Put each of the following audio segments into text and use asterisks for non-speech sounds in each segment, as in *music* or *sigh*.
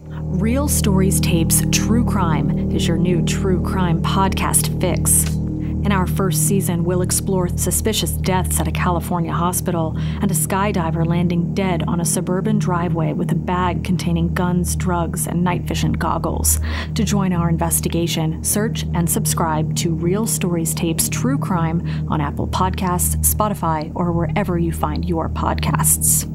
Real Stories Tapes True Crime is your new true crime podcast fix. In our first season, we'll explore suspicious deaths at a California hospital and a skydiver landing dead on a suburban driveway with a bag containing guns, drugs, and night vision goggles. To join our investigation, search and subscribe to Real Stories Tapes True Crime on Apple Podcasts, Spotify, or wherever you find your podcasts.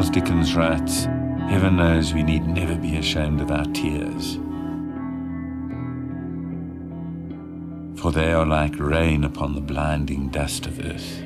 Charles Dickens writes, Heaven knows we need never be ashamed of our tears. For they are like rain upon the blinding dust of earth.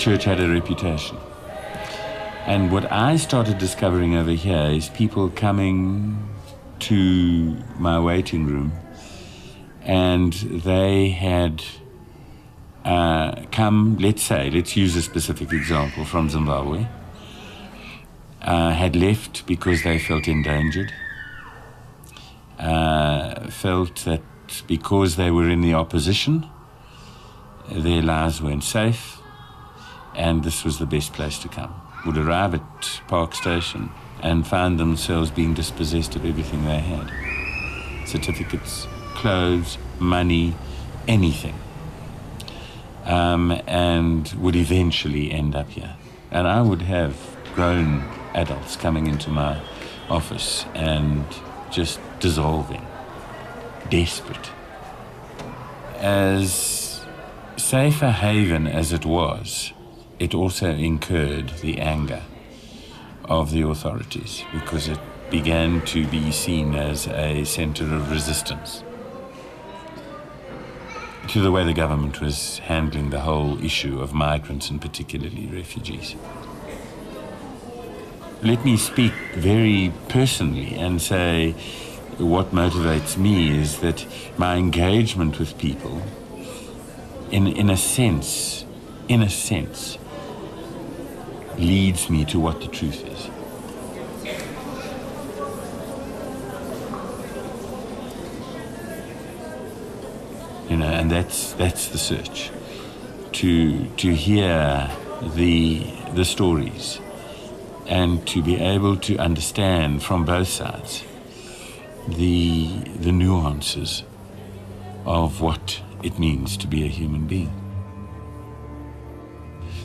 Church had a reputation. And what I started discovering over here is people coming to my waiting room and they had uh, come, let's say, let's use a specific example from Zimbabwe, uh, had left because they felt endangered, uh, felt that because they were in the opposition, their lives weren't safe, and this was the best place to come. Would arrive at Park Station and found themselves being dispossessed of everything they had certificates, clothes, money, anything. Um, and would eventually end up here. And I would have grown adults coming into my office and just dissolving, desperate. As safe a haven as it was, it also incurred the anger of the authorities because it began to be seen as a center of resistance to the way the government was handling the whole issue of migrants and particularly refugees. Let me speak very personally and say what motivates me is that my engagement with people, in, in a sense, in a sense, leads me to what the truth is. You know, and that's that's the search. To to hear the the stories and to be able to understand from both sides the the nuances of what it means to be a human being.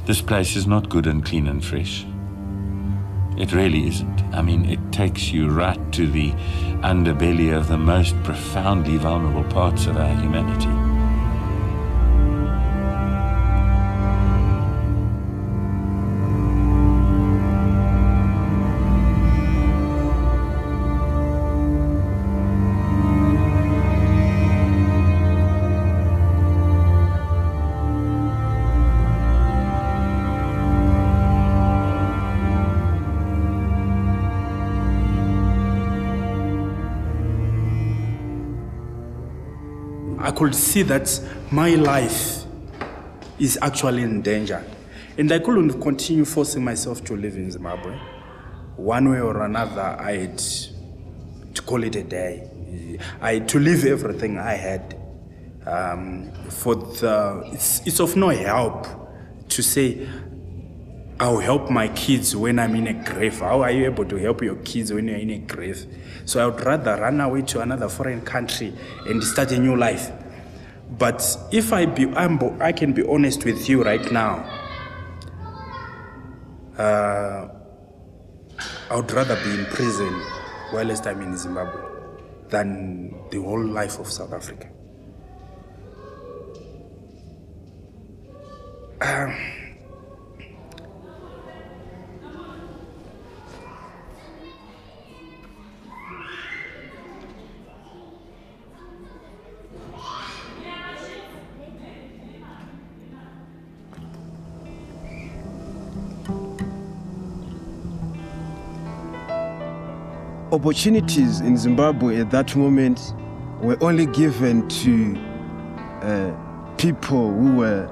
This place is not good and clean and fresh. It really isn't. I mean, it takes you right to the underbelly of the most profoundly vulnerable parts of our humanity. Could see that my life is actually in danger. And I couldn't continue forcing myself to live in Zimbabwe. One way or another, I had to call it a day. I had to leave everything I had. Um, for the, it's, it's of no help to say, I'll help my kids when I'm in a grave. How are you able to help your kids when you're in a grave? So I would rather run away to another foreign country and start a new life. But if I be humble, I can be honest with you right now. Uh, I would rather be in prison whilst I'm in Zimbabwe than the whole life of South Africa. Uh, opportunities in Zimbabwe at that moment were only given to uh, people who were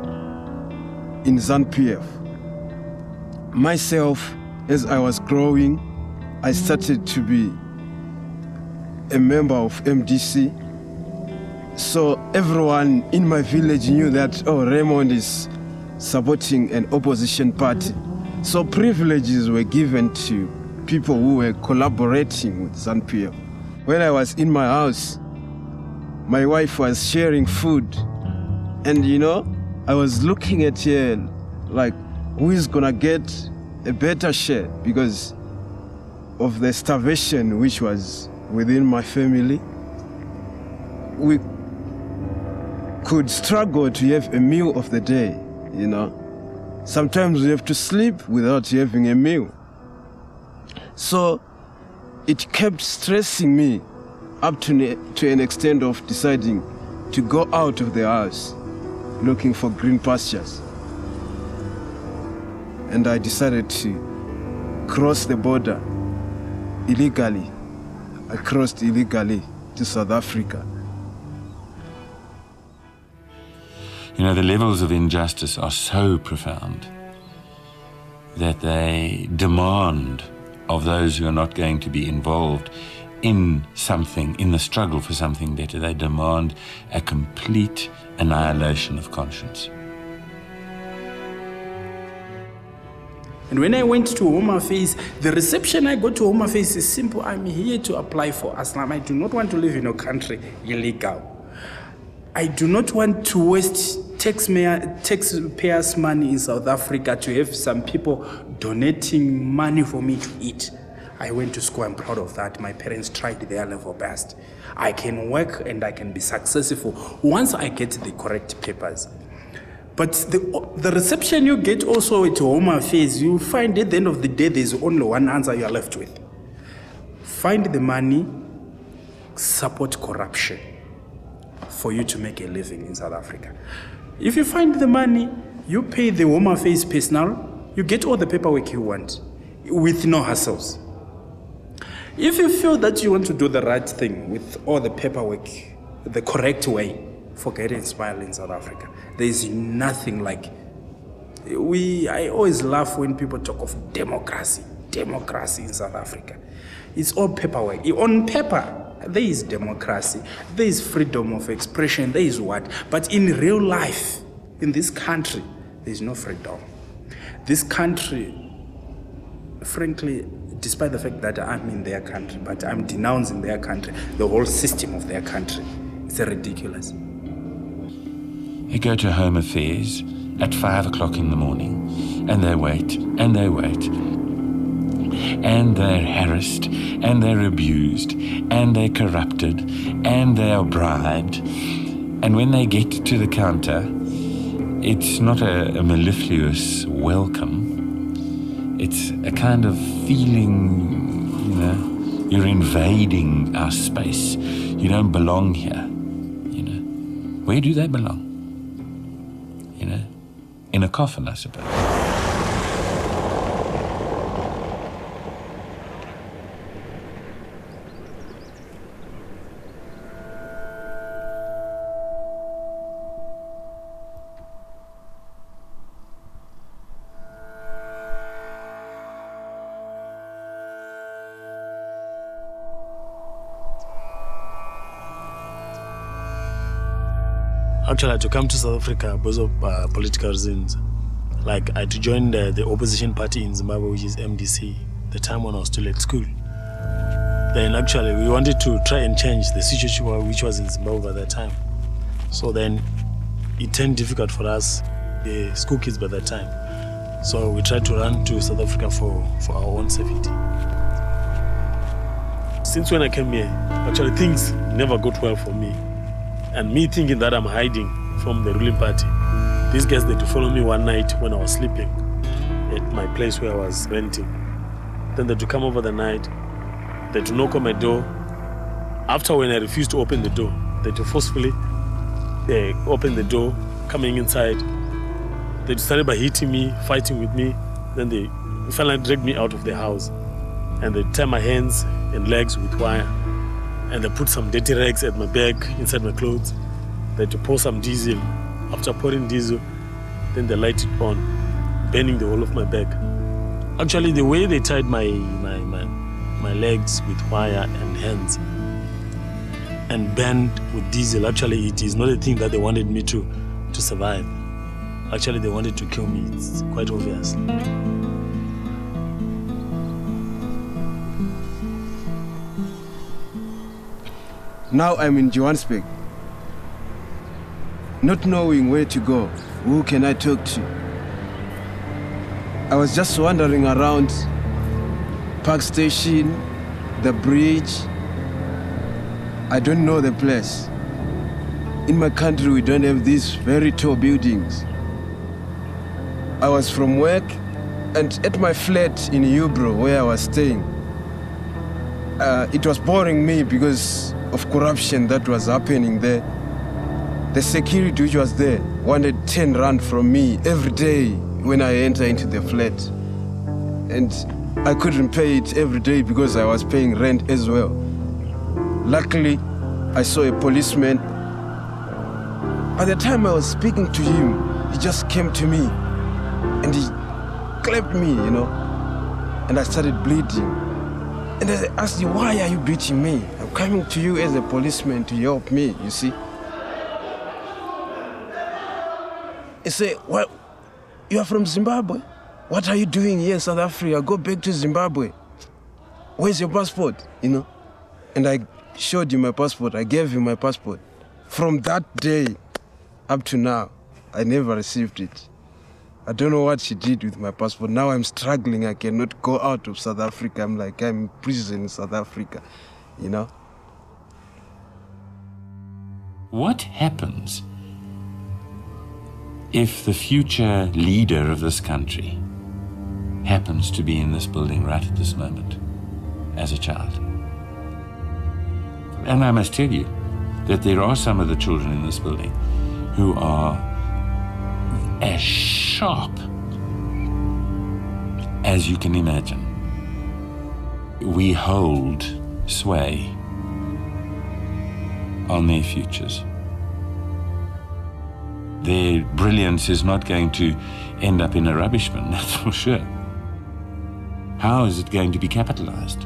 in ZANU-PF. Myself, as I was growing, I started to be a member of MDC. So everyone in my village knew that, oh, Raymond is supporting an opposition party. So privileges were given to people who were collaborating with ZANU-PF. When I was in my house, my wife was sharing food, and you know, I was looking at her like, who is gonna get a better share because of the starvation which was within my family. We could struggle to have a meal of the day, you know. Sometimes we have to sleep without having a meal. So it kept stressing me up to, to an extent of deciding to go out of the house looking for green pastures. And I decided to cross the border illegally. I crossed illegally to South Africa. You know, the levels of injustice are so profound that they demand of those who are not going to be involved in something, in the struggle for something better. They demand a complete annihilation of conscience. And when I went to Home Affairs, the reception I got to Home Affairs is simple. I'm here to apply for asylum. I do not want to live in a country illegal. I do not want to waste taxpayer, taxpayers' money in South Africa to have some people donating money for me to eat. I went to school, I'm proud of that. My parents tried their level best. I can work and I can be successful once I get the correct papers. But the, the reception you get also at Home Affairs, you find at the end of the day there's only one answer you are left with. Find the money, support corruption for you to make a living in South Africa. If you find the money, you pay the Home Affairs personnel, you get all the paperwork you want with no hassles. If you feel that you want to do the right thing with all the paperwork the correct way, forget it, smile in South Africa. There is nothing like we I always laugh when people talk of democracy, democracy in South Africa. It's all paperwork. On paper, there is democracy, there is freedom of expression, there is what. But in real life, in this country, there is no freedom. This country, frankly, despite the fact that I'm in their country, but I'm denouncing their country, the whole system of their country. It's ridiculous. You go to Home Affairs at five o'clock in the morning, and they wait, and they wait. And they're harassed, and they're abused, and they're corrupted, and they are bribed. And when they get to the counter, it's not a, a mellifluous welcome. It's a kind of feeling, you know, you're invading our space. You don't belong here. You know, where do they belong? You know, in a coffin, I suppose. Actually, I had to come to South Africa because of uh, political reasons. Like, I had to join the, the opposition party in Zimbabwe, which is MDC, the time when I was still at school. Then, actually, we wanted to try and change the situation which was in Zimbabwe at that time. So then, it turned difficult for us, the school kids by that time. So we tried to run to South Africa for, for our own safety. Since when I came here, actually, things never got well for me and me thinking that I'm hiding from the ruling party. These guys they to follow me one night when I was sleeping at my place where I was renting. Then they to come over the night, they to knock on my door. After when I refused to open the door, they to forcefully they open the door, coming inside. They started by hitting me, fighting with me. Then they finally dragged me out of the house. And they tie my hands and legs with wire and they put some dirty rags at my bag inside my clothes. They had to pour some diesel. After pouring diesel, then they light it on, burning the whole of my bag. Actually, the way they tied my my my, my legs with wire and hands and burned with diesel, actually, it is not a thing that they wanted me to to survive. Actually, they wanted to kill me. It's quite obvious. Now I'm in Johannesburg. Not knowing where to go, who can I talk to? I was just wandering around Park Station, the bridge. I don't know the place. In my country, we don't have these very tall buildings. I was from work and at my flat in Hillbrow, where I was staying, uh, it was boring me because of corruption that was happening there. The security which was there wanted 10 rand from me every day when I enter into the flat. And I couldn't pay it every day because I was paying rent as well. Luckily, I saw a policeman. By the time I was speaking to him, he just came to me and he clapped me, you know, and I started bleeding. And I asked him, why are you beating me? Coming to you as a policeman to help me, you see. He said, well, you are from Zimbabwe? What are you doing here in South Africa? Go back to Zimbabwe. Where's your passport? You know? And I showed him my passport. I gave him my passport. From that day up to now, I never received it. I don't know what she did with my passport. Now I'm struggling. I cannot go out of South Africa. I'm like, I'm in prison in South Africa, you know? What happens if the future leader of this country happens to be in this building right at this moment as a child? And I must tell you that there are some of the children in this building who are as sharp as you can imagine. We hold sway on their futures. Their brilliance is not going to end up in a rubbish bin, *laughs* that's for sure. How is it going to be capitalized?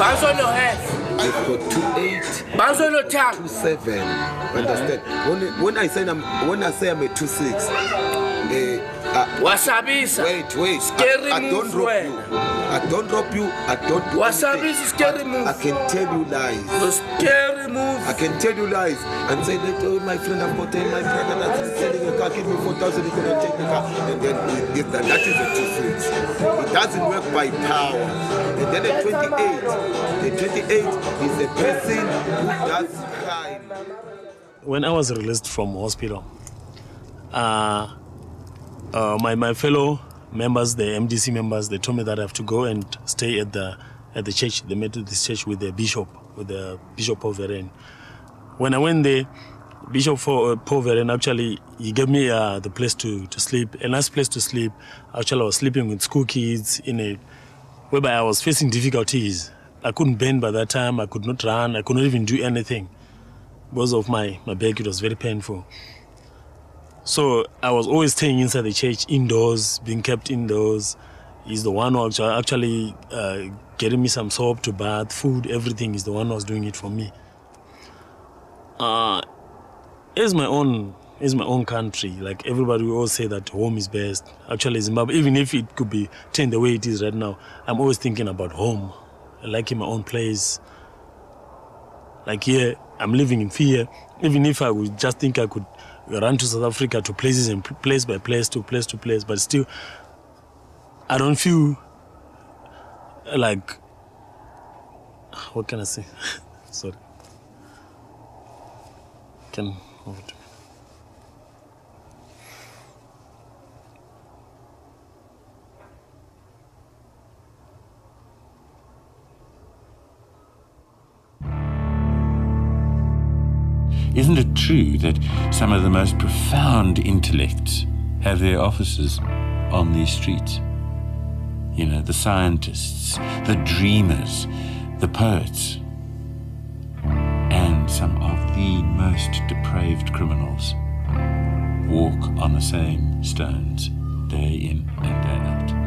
On your head. They've got two eight, on your tongue. two seven. Understand? When, when I say I'm when I say I'm a two six, Wasabisa. wait, wait. Scary I, I don't move, drop wena. you. I don't drop you. I don't do Wasabi anything. is scary But move. I can tell you lies. The scary move. I can tell you lies and say that oh my friend I've got 10, my brother that's selling a car, give me four thousand, he cannot take the car. And then it, it, that is a two six. It doesn't work by power. And then the 28, the 28 is a person who does crime. when I was released from hospital, uh, uh, my, my fellow members, the MDC members, they told me that I have to go and stay at the at the church, the Methodist church with the bishop, with the Bishop of Verryn. When I went there, Bishop for uh, Paul Verryn actually he gave me uh, the place to, to sleep, a nice place to sleep. Actually, I was sleeping with school kids in a whereby I was facing difficulties. I couldn't bend by that time. I could not run. I could not even do anything because of my, my back, it was very painful. So I was always staying inside the church, indoors, being kept indoors. He's the one who actually, uh, getting me some soap to bath, food, everything. Is the one who was doing it for me. Uh, it's my own, it's my own country. Like everybody will always say that home is best. Actually, Zimbabwe, even if it could be turned the way it is right now, I'm always thinking about home. I like in my own place. Like here, I'm living in fear. Even if I would just think I could run to South Africa to places and place by place to place to place, but still, I don't feel like what can I say? *laughs* Sorry. Can over Isn't it true that some of the most profound intellects have their offices on these streets? You know, the scientists, the dreamers, the poets, and some of the most depraved criminals walk on the same stones day in and day out.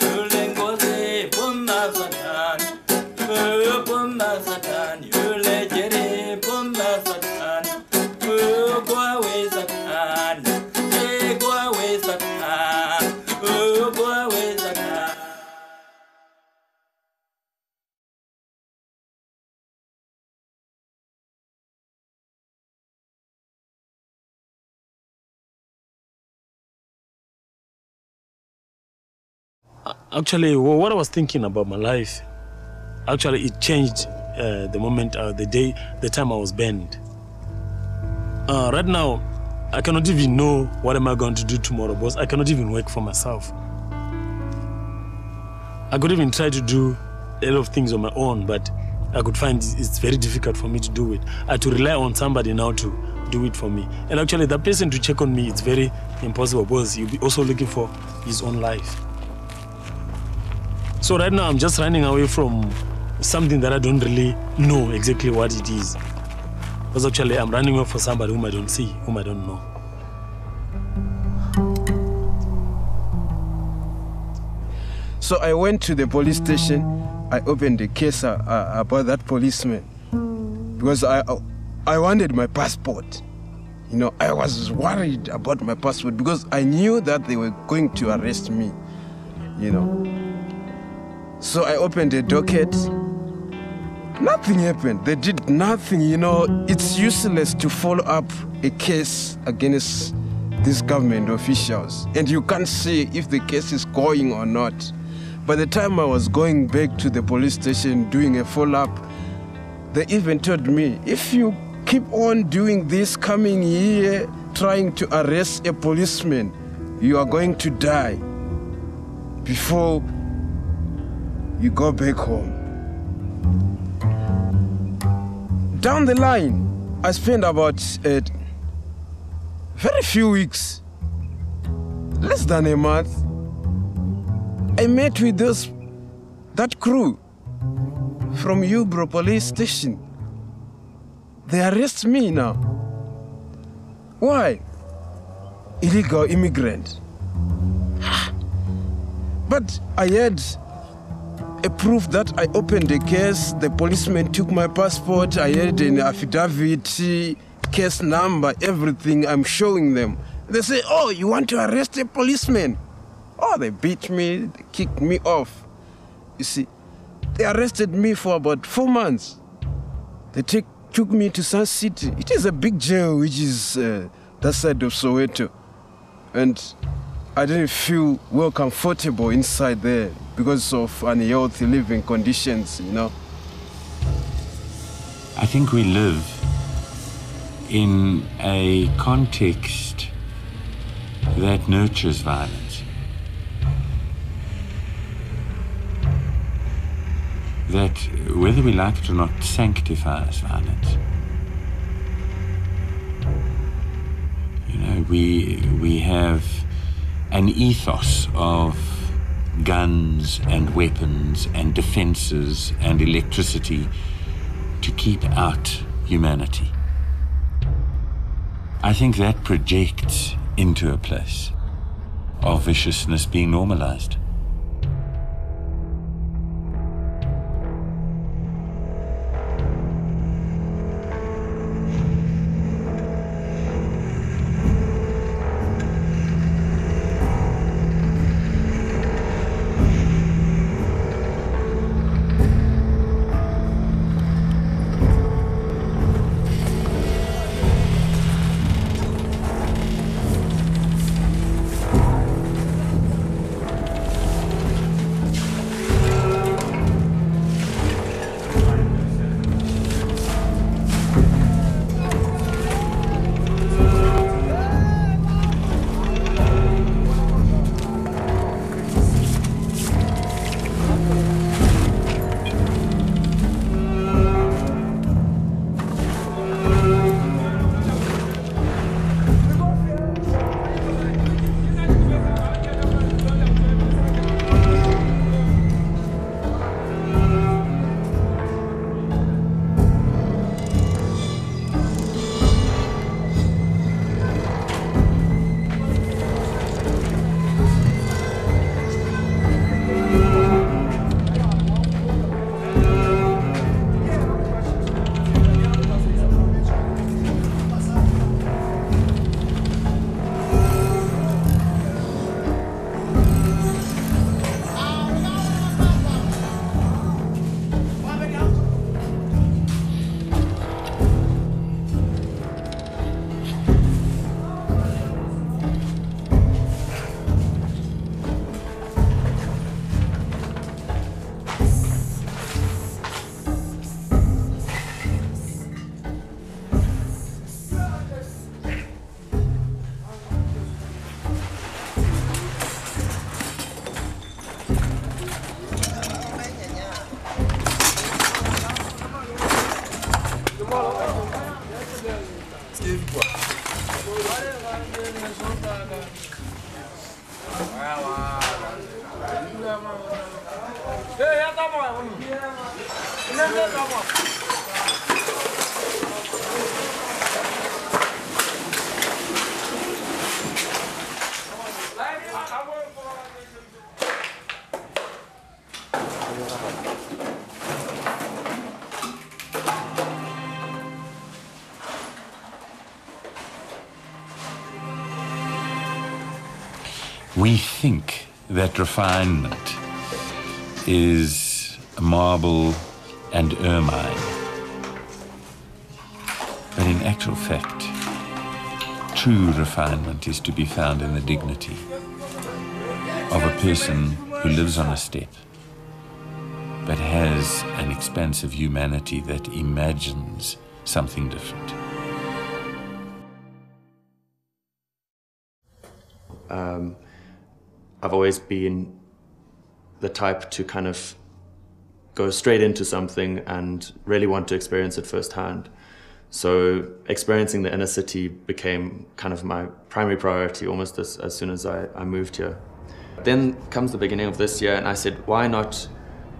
le Actually, wh- what I was thinking about my life, actually, it changed uh, the moment, uh, the day, the time I was banned. Uh, right now, I cannot even know what am I going to do tomorrow, because I cannot even work for myself. I could even try to do a lot of things on my own, but I could find it's very difficult for me to do it. I had to rely on somebody now to do it for me. And actually, that person to check on me, it's very impossible because he'll be also looking for his own life. So right now I'm just running away from something that I don't really know exactly what it is. Because actually I'm running away for somebody whom I don't see, whom I don't know. So I went to the police station. I opened a case uh, uh, about that policeman because I I wanted my passport. You know, I was worried about my passport because I knew that they were going to arrest me. You know. So I opened a docket. Nothing happened. They did nothing. You know, it's useless to follow up a case against these government officials, and you can't see if the case is going or not. By the time I was going back to the police station doing a follow up, they even told me if you keep on doing this, coming here, trying to arrest a policeman, you are going to die before you go back home. Down the line, I spent about uh, very few weeks, less than a month. I met with those that crew from Hillbrow police station. They arrest me now. Why? Illegal immigrant. *sighs* But I had a proof that I opened the case. The policeman took my passport. I had an affidavit, case number, everything. I'm showing them. They say, Oh, you want to arrest a policeman? Oh, they beat me, they kicked me off. You see, they arrested me for about four months. They take, took me to Sun City. It is a big jail, which is uh, that side of Soweto. And I didn't feel well comfortable inside there because of unhealthy living conditions, you know. I think we live in a context that nurtures violence. That, whether we like it or not, sanctifies violence. You know, we, we have an ethos of guns and weapons and defenses and electricity to keep out humanity. I think that projects into a place of viciousness being normalized. We think that refinement is marble and ermine. But in actual fact, true refinement is to be found in the dignity of a person who lives on a step, but has an expansive humanity that imagines something different. Um, I've always been the type to kind of go straight into something and really want to experience it firsthand. So experiencing the inner city became kind of my primary priority almost as, as soon as I, I moved here. Then comes the beginning of this year and I said, why not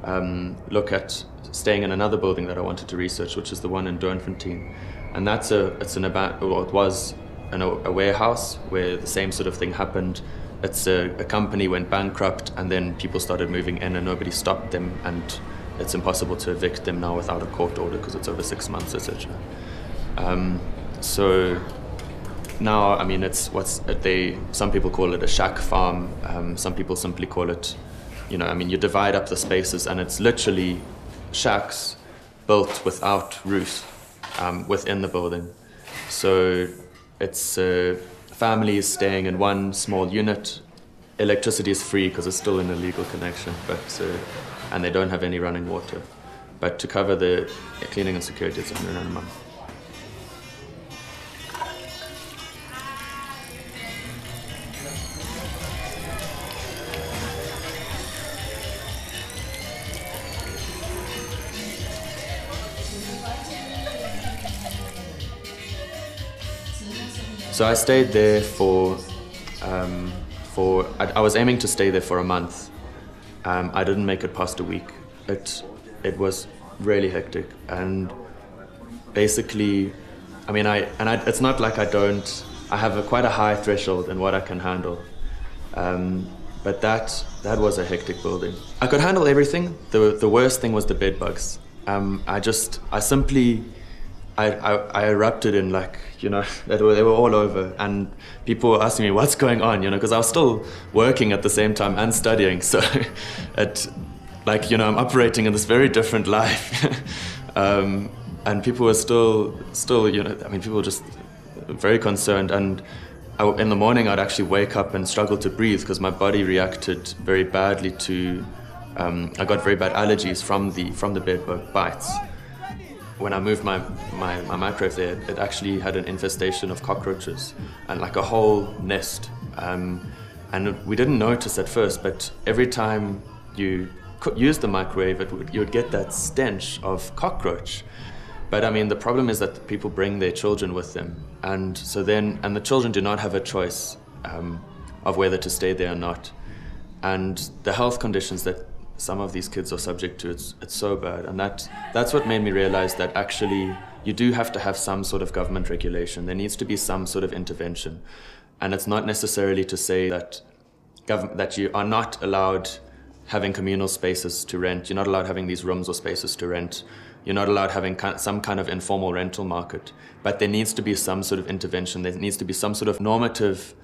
um, look at staying in another building that I wanted to research, which is the one in Doornfontein. And that's a, it's an about, well, it was an, a warehouse where the same sort of thing happened it's a, a company went bankrupt, and then people started moving in, and nobody stopped them, and it's impossible to evict them now without a court order because it's over six months, etc. Um, so now, I mean, it's what's they. Some people call it a shack farm. Um, some people simply call it, you know, I mean, you divide up the spaces, and it's literally shacks built without roofs um, within the building. So it's uh, families staying in one small unit. Electricity is free because it's still an illegal connection, but uh, and they don't have any running water. But to cover the cleaning and security, it's 100 a month. So I stayed there for, um, for I, I was aiming to stay there for a month. Um, I didn't make it past a week. It, it was really hectic and basically, I mean, I and I, it's not like I don't. I have a, quite a high threshold in what I can handle. Um, but that that was a hectic building. I could handle everything. The the worst thing was the bed bugs. Um, I just I simply I, I, I erupted in like you know *laughs* they were, they were all over. And people were asking me what's going on? You know because I was still working at the same time and studying. *laughs* So it like you know I'm operating in this very different life. *laughs* Um, and people were still still you know I mean people were just very concerned. And I, in the morning I'd actually wake up and struggle to breathe because my body reacted very badly to um, I got very bad allergies from the from the bedbug bites when I moved my, my, my microwave there, it actually had an infestation of cockroaches and like a whole nest. Um, and we didn't notice at first, but every time you use the microwave, would, you would get that stench of cockroach. But I mean, the problem is that people bring their children with them. And so then, and the children do not have a choice um, of whether to stay there or not. And the health conditions that some of these kids are subject to it's it's so bad. And that that's what made me realize that actually you do have to have some sort of government regulation. There needs to be some sort of intervention. And it's not necessarily to say that gov- that you are not allowed having communal spaces to rent. You're not allowed having these rooms or spaces to rent. You're not allowed having some kind of informal rental market. But there needs to be some sort of intervention. There needs to be some sort of normative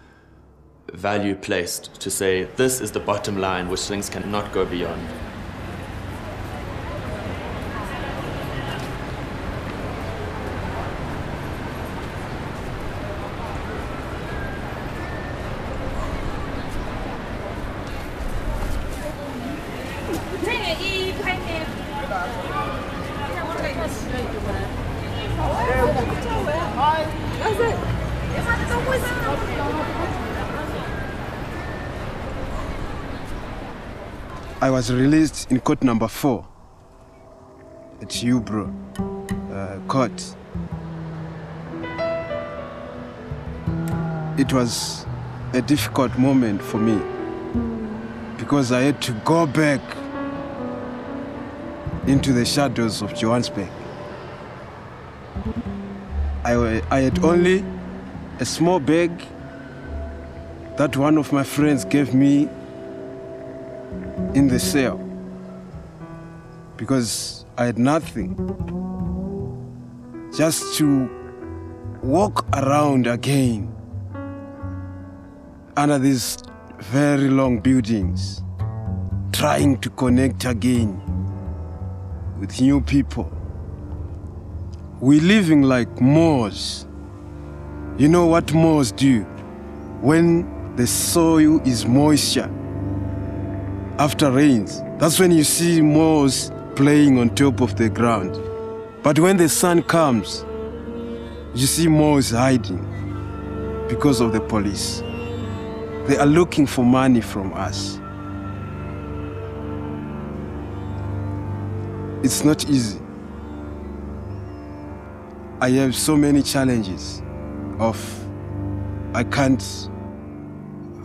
value placed to say this is the bottom line which things cannot go beyond. Released in court number four at Hillbrow uh, court. It was a difficult moment for me because I had to go back into the shadows of Johannesburg. I, I had only a small bag that one of my friends gave me in the cell because I had nothing. Just to walk around again under these very long buildings, trying to connect again with new people. We're living like Moors. You know what Moors do? When the soil is moisture, after rains. That's when you see moles playing on top of the ground. But when the sun comes, you see moles hiding because of the police. They are looking for money from us. It's not easy. I have so many challenges of I can't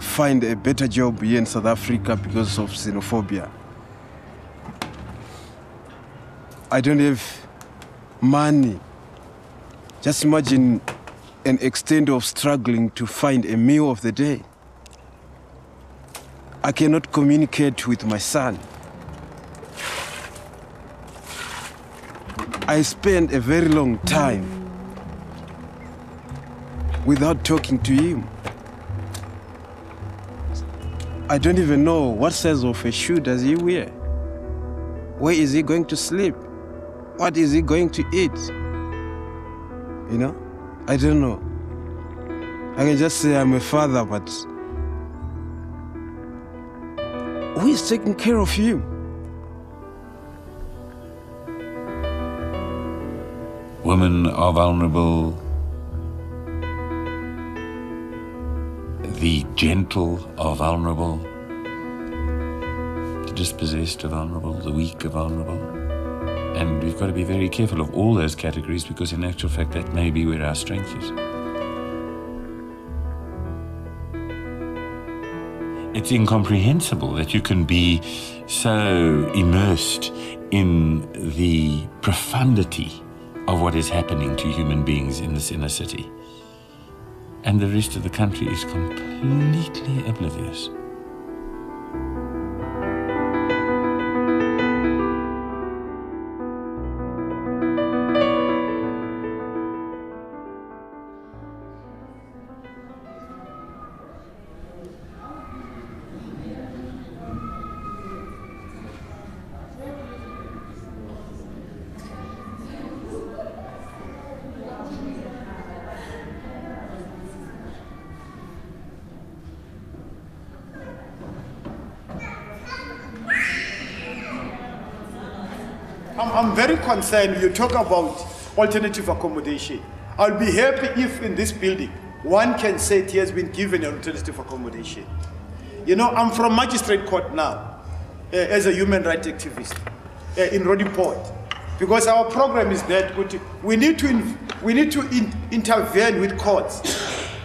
find a better job here in South Africa because of xenophobia. I don't have money. Just imagine an extent of struggling to find a meal of the day. I cannot communicate with my son. I spent a very long time without talking to him. I don't even know what size of a shoe does he wear. Where is he going to sleep? What is he going to eat? You know? I don't know. I can just say I'm a father, but who is taking care of him? Women are vulnerable. The gentle are vulnerable. The dispossessed are vulnerable. The weak are vulnerable. And we've got to be very careful of all those categories because, in actual fact, that may be where our strength is. It's incomprehensible that you can be so immersed in the profundity of what is happening to human beings in this inner city. And the rest of the country is completely oblivious. Concerned. You talk about alternative accommodation. I'll be happy if in this building one can say he has been given an alternative accommodation. You know, I'm from magistrate court now uh, as a human rights activist uh, in Roodepoort because our program is that we- we need to we need to in, intervene with courts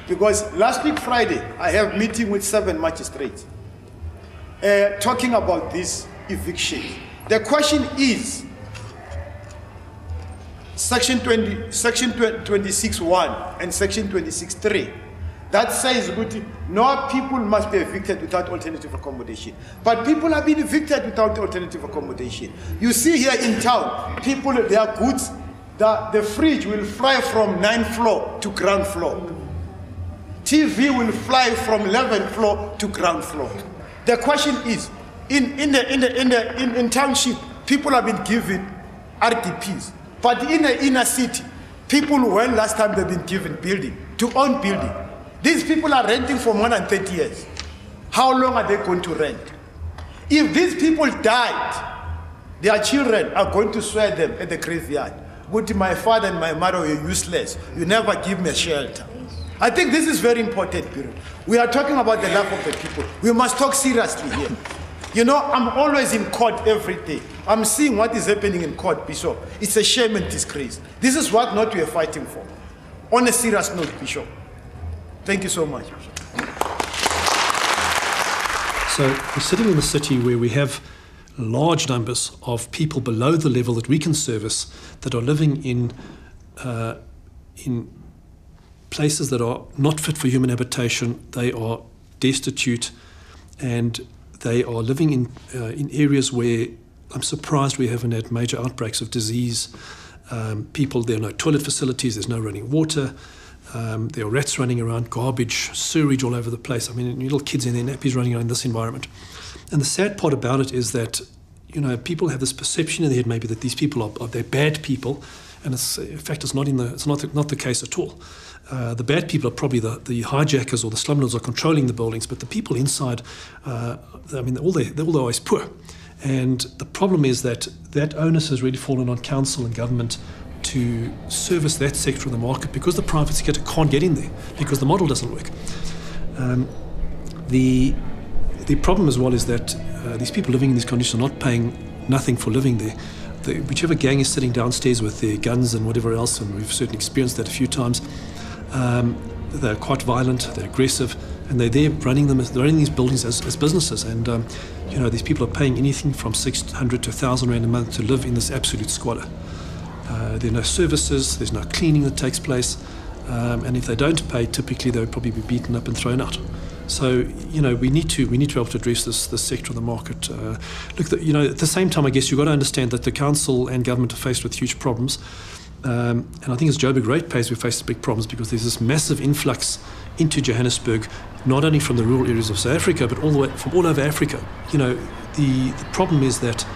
because last week Friday I have meeting with seven magistrates uh, talking about this eviction. The question is, section 20, section 26.1 and section 26.3, that says good, no people must be evicted without alternative accommodation. But people have been evicted without alternative accommodation. You see here in town, people, their goods, the, the fridge will fly from ninth floor to ground floor. TV will fly from 11th floor to ground floor. The question is, in, in, the, in, the, in, the, in, in township, people have been given RDPs. But in the inner city, people when last time they've been given building, to own building. These people are renting for more than 30 years. How long are they going to rent? If these people died, their children are going to swear them at the graveyard. But my father and my mother were useless. You never give me a shelter. I think this is very important, Biro. We are talking about the life of the people. We must talk seriously here. You know, I'm always in court every day. I'm seeing what is happening in court, Bishop. It's a shame and disgrace. This is what not we are fighting for. On a serious note, Bishop. Thank you so much. So we're sitting in a city where we have large numbers of people below the level that we can service that are living in uh, in places that are not fit for human habitation. They are destitute, and they are living in uh, in areas where I'm surprised we haven't had major outbreaks of disease. Um, people, there are no toilet facilities. There's no running water. Um, there are rats running around, garbage, sewage all over the place. I mean, little kids in their nappies running around in this environment. And the sad part about it is that, you know, people have this perception in their head maybe that these people are, are they're bad people, and in fact, it's not in the it's not the, not the case at all. Uh, the bad people are probably the, the hijackers or the slumlords are controlling the buildings, but the people inside, uh, I mean, all they they're all always poor. And the problem is that that onus has really fallen on council and government to service that sector of the market because the private sector can't get in there because the model doesn't work. Um, the the problem as well is that uh, these people living in these conditions are not paying nothing for living there. The, whichever gang is sitting downstairs with their guns and whatever else, and we've certainly experienced that a few times, um, they're quite violent, they're aggressive, and they're there running them, as, running these buildings as, as businesses. And um, you know, these people are paying anything from 600 to 1,000 rand a month to live in this absolute squalor. Uh, there are no services, there's no cleaning that takes place, um, and if they don't pay, typically they would probably be beaten up and thrown out. So you know we need to we need to be able to address this this sector of the market. Uh, look, the, you know at the same time, I guess you've got to understand that the council and government are faced with huge problems. Um, and I think as Joburg Ratepayers, we face big problems because there's this massive influx into Johannesburg, not only from the rural areas of South Africa, but all the way from all over Africa. You know, the, the problem is that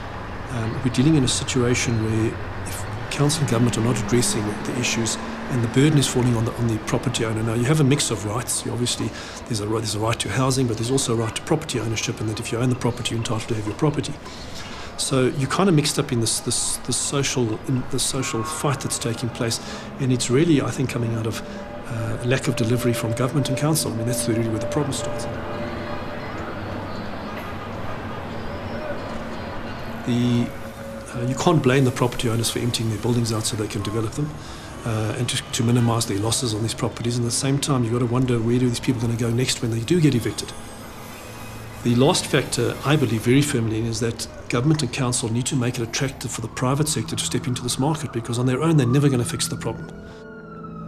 um, we're dealing in a situation where if council and government are not addressing the issues, and the burden is falling on the on the property owner. Now you have a mix of rights. You obviously, there's a there's a right to housing, but there's also a right to property ownership, and that if you own the property, you're entitled to have your property. So you're kind of mixed up in this this, this social in the social fight that's taking place, and it's really I think coming out of uh, lack of delivery from government and council. I mean that's really where the problem starts. The uh, you can't blame the property owners for emptying their buildings out so they can develop them uh, and to, to minimise their losses on these properties. And at the same time, you've got to wonder where do these people going to go next when they do get evicted. The last factor I believe very firmly in is that government and council need to make it attractive for the private sector to step into this market because on their own they're never going to fix the problem.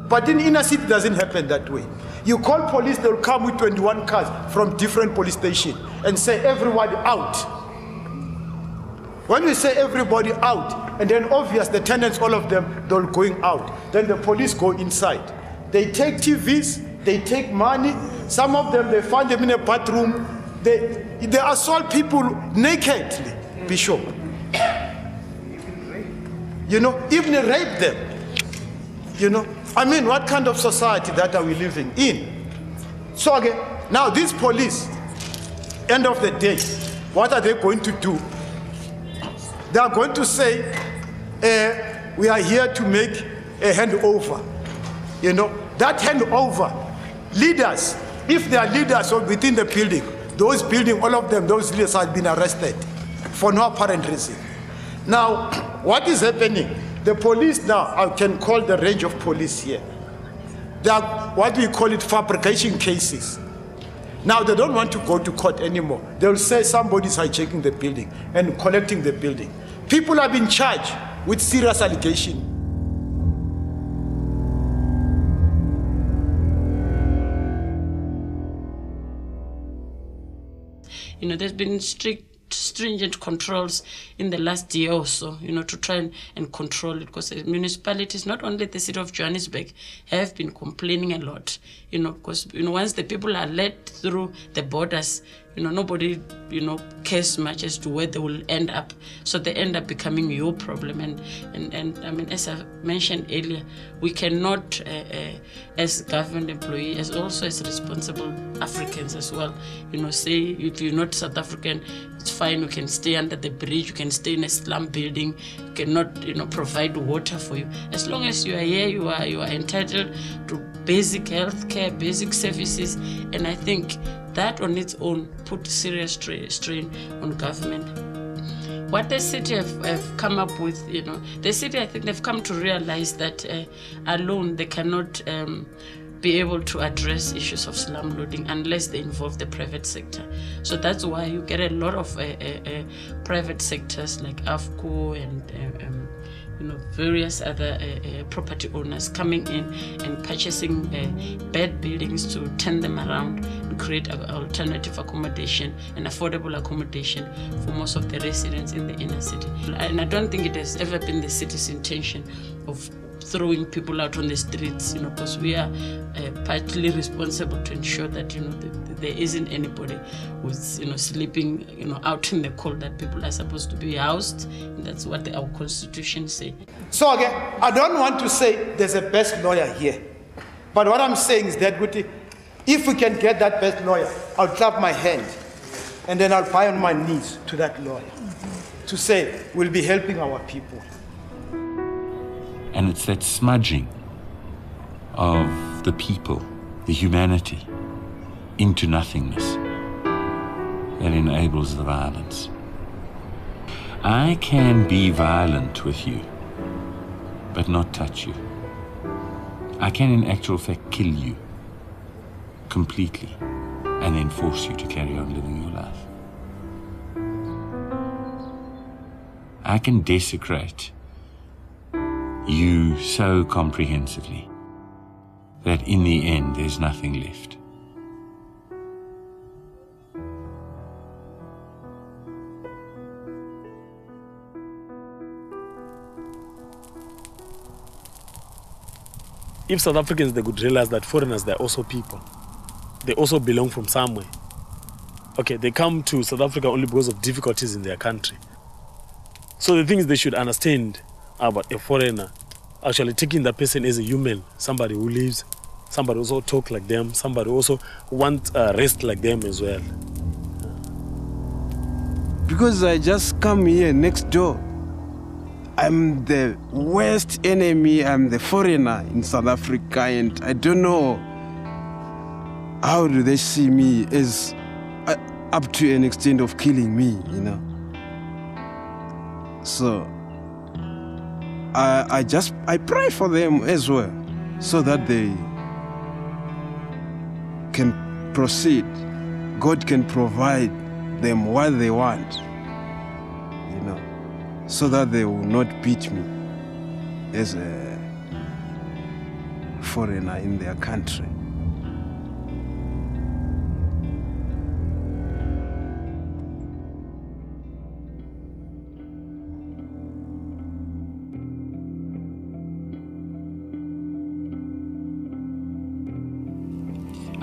But in inner city, it doesn't happen that way. You call police, they'll come with 21 cars from different police stations and say, everybody out. When we say everybody out, and then obvious the tenants, all of them, they're going out. Then the police go inside. They take TVs, they take money. Some of them, they find them in a bathroom. They, they assault people nakedly, Bishop. You know, even rape them. You know, I mean, what kind of society that are we living in? So again, now these police, end of the day, what are they going to do? They are going to say, uh, we are here to make a handover. You know, that handover, leaders, if they are leaders within the building, those building, all of them, those leaders have been arrested for no apparent reason. Now, *clears throat* what is happening? The police now, I can call the range of police here. They are what do we call it fabrication cases. Now they don't want to go to court anymore. They'll say somebody's hijacking the building and collecting the building. People have been charged with serious allegation. You know, there's been strict stringent controls in the last year or so, you know, to try and, and control it. Because uh, municipalities, not only the city of Johannesburg, have been complaining a lot, you know, because, you know, once the people are let through the borders, you know, nobody, you know, cares much as to where they will end up. So they end up becoming your problem. And, and, and I mean, as I mentioned earlier, we cannot, uh, uh, as government employee, as also as responsible Africans as well, you know, say if you're not South African, it's fine, you can stay under the bridge, you can stay in a slum building, you cannot, you know, provide water for you. As long as you are here, you are, you are entitled to basic health care, basic services. And I think that on its own put serious strain on government. What the city have, have, come up with, you know, the city, I think they've come to realize that uh, alone they cannot um, be able to address issues of slum loading unless they involve the private sector. So that's why you get a lot of uh, uh, uh private sectors like AFHCO and uh, um, you know, various other uh, uh, property owners coming in and purchasing uh, bad buildings to turn them around and create alternative accommodation and affordable accommodation for most of the residents in the inner city. And I don't think it has ever been the city's intention of throwing people out on the streets, you know, because we are uh, partly responsible to ensure that, you know, the, the, there isn't anybody who's, you know, sleeping, you know, out in the cold, that people are supposed to be housed. That's what our constitution say. So again, I don't want to say there's a best lawyer here. But what I'm saying is that if we can get that best lawyer, I'll clap my hand and then I'll buy on my knees to that lawyer to say we'll be helping our people. And it's that smudging of the people, the humanity, into nothingness that enables the violence. I can be violent with you, but not touch you. I can, in actual fact, kill you completely and then force you to carry on living your life. I can desecrate you so comprehensively that in the end there's nothing left. If South Africans they could realize that foreigners they're also people, they also belong from somewhere. Okay, they come to South Africa only because of difficulties in their country. So the things they should understand about a foreigner, actually taking that person as a human, somebody who lives, somebody also talk like them, somebody also want uh, rest like them as well. Because I just come here next door. I'm the worst enemy, I'm the foreigner in South Africa, and I don't know how do they see me as uh, up to an extent of killing me, you know. So I, I just I pray for them as well, so that they can proceed. God can provide them what they want, you know, so that they will not beat me as a foreigner in their country.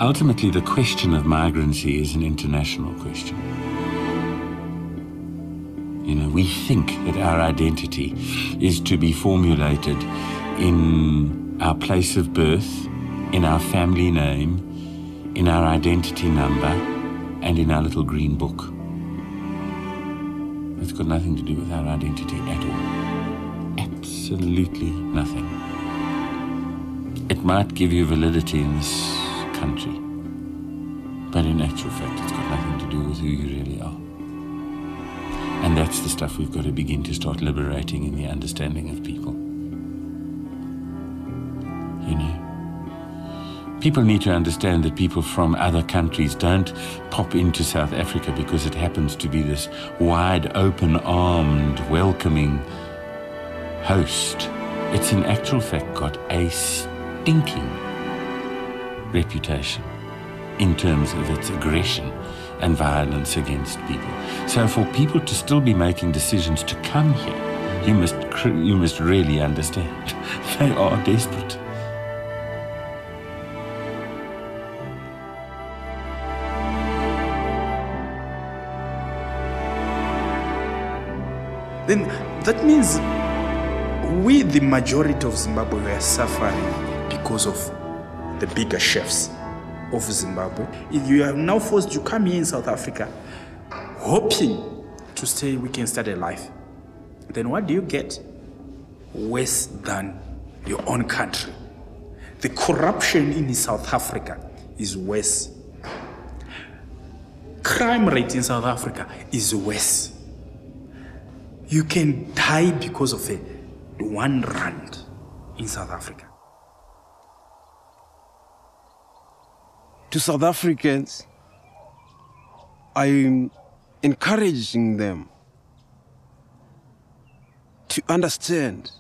Ultimately, the question of migrancy is an international question. You know, we think that our identity is to be formulated in our place of birth, in our family name, in our identity number, and in our little green book. It's got nothing to do with our identity at all. Absolutely nothing. It might give you validity in this country, but in actual fact, it's got nothing to do with who you really are. And that's the stuff we've got to begin to start liberating in the understanding of people. You know? People need to understand that people from other countries don't pop into South Africa because it happens to be this wide open armed, welcoming host. It's in actual fact got a stinking reputation in terms of its aggression and violence against people. So for people to still be making decisions to come here, you must you must really understand *laughs* they are desperate. Then that means we, the majority of Zimbabwe, were suffering because of the bigger chefs of Zimbabwe. If you are now forced to come here in South Africa, hoping to say we can start a life, then what do you get? Worse than your own country. The corruption in South Africa is worse. Crime rate in South Africa is worse. You can die because of a one rand in South Africa. To South Africans, I'm encouraging them to understand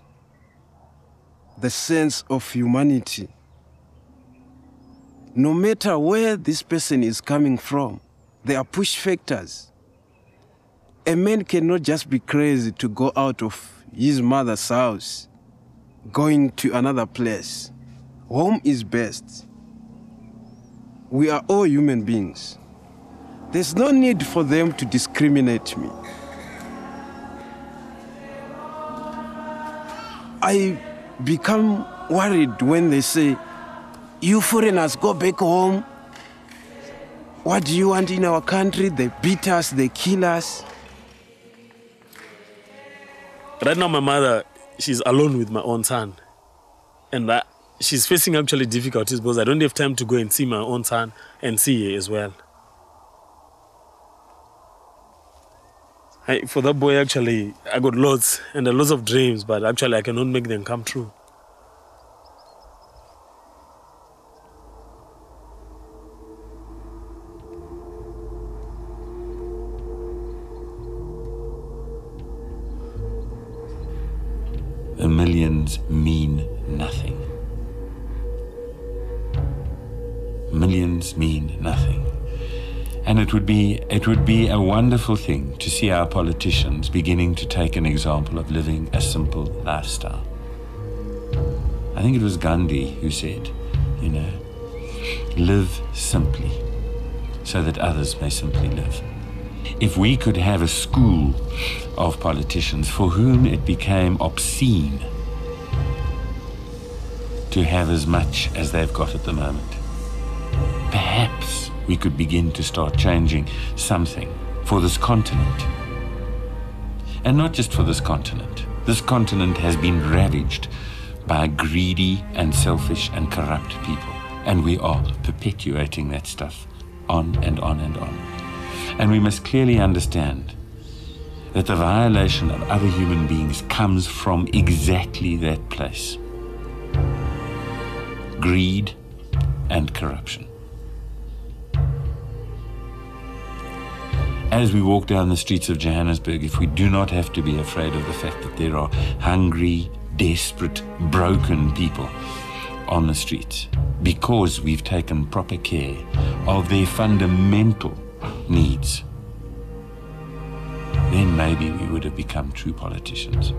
the sense of humanity. No matter where this person is coming from, there are push factors. A man cannot just be crazy to go out of his mother's house, going to another place. Home is best. We are all human beings. There's no need for them to discriminate me. I become worried when they say, You foreigners go back home. What do you want in our country? They beat us, they kill us. Right now, my mother, she's alone with my own son. And that she's facing actually difficulties because I don't have time to go and see my own son and see her as well. I, for that boy, actually, I got lots and a lots of dreams, but actually, I cannot make them come true. The millions mean nothing. Millions mean nothing. And it would be it would be a wonderful thing to see our politicians beginning to take an example of living a simple lifestyle. I think it was Gandhi who said, you know, live simply so that others may simply live. If we could have a school of politicians for whom it became obscene to have as much as they've got at the moment, we could begin to start changing something for this continent. And not just for this continent. This continent has been ravaged by greedy and selfish and corrupt people. And we are perpetuating that stuff on and on and on. And we must clearly understand that the violation of other human beings comes from exactly that place greed and corruption. As we walk down the streets of Johannesburg, if we do not have to be afraid of the fact that there are hungry, desperate, broken people on the streets because we've taken proper care of their fundamental needs, then maybe we would have become true politicians.